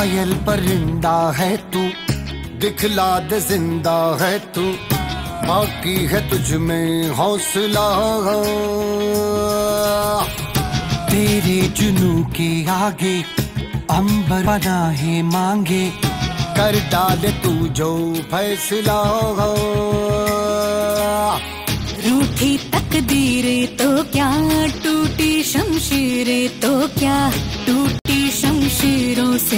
घायल परिंदा है तू दिखला दे ज़िंदा है तू, बाकी है तुझ में हौसला। तेरे जुनू के आगे अंबर बना है मांगे, कर डाले तू जो फैसला। रूठी तकदीर तो क्या, टूटी शमशीर तो क्या टूटी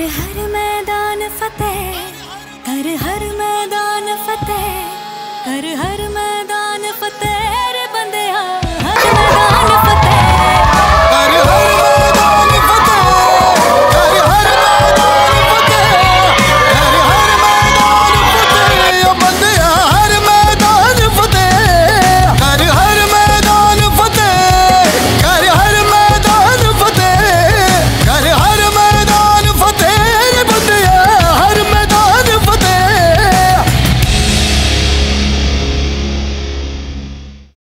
कर हर मैदान फतेह हर हर मैदान फतेह हर हर मैदान